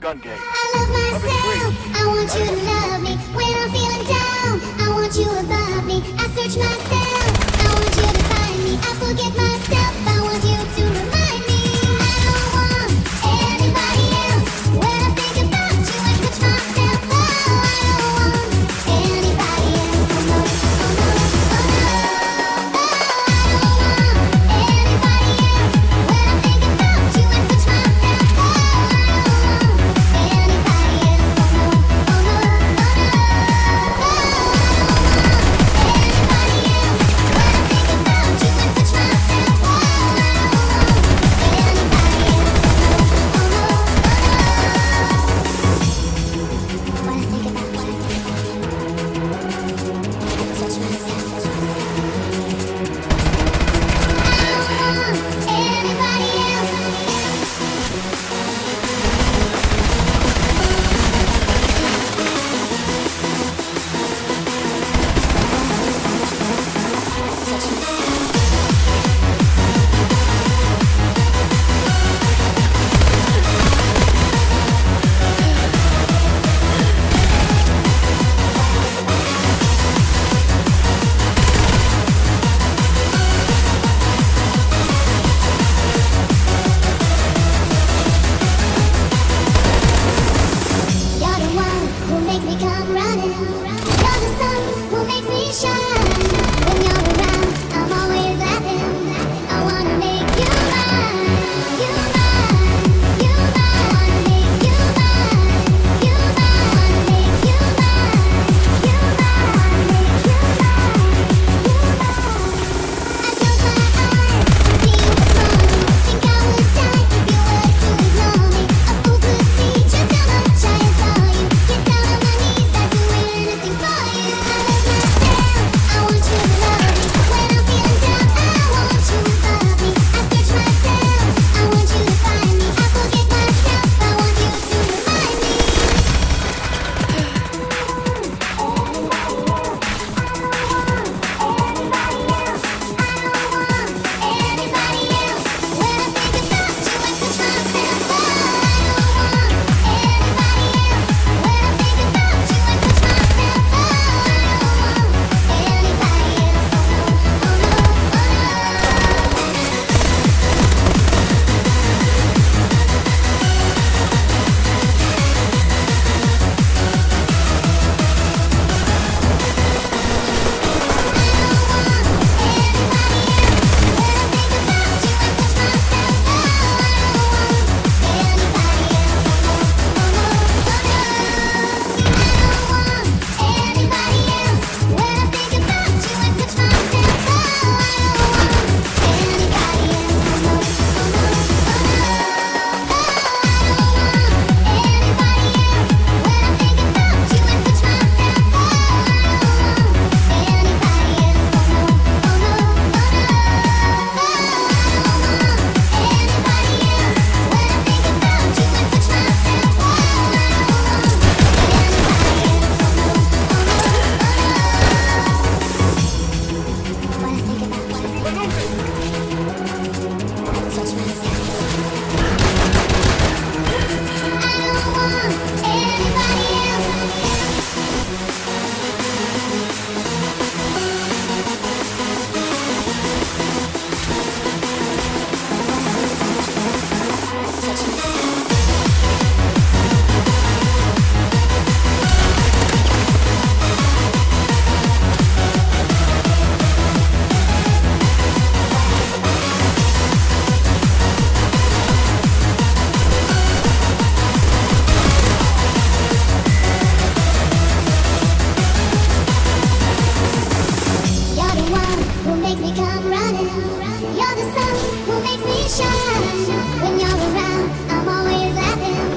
gun game. I love myself. I want you to love me. When I'm feeling down, I want you above me. I search myself. makes me come running. You're the sun who makes me shine. When you're around, I'm always laughing.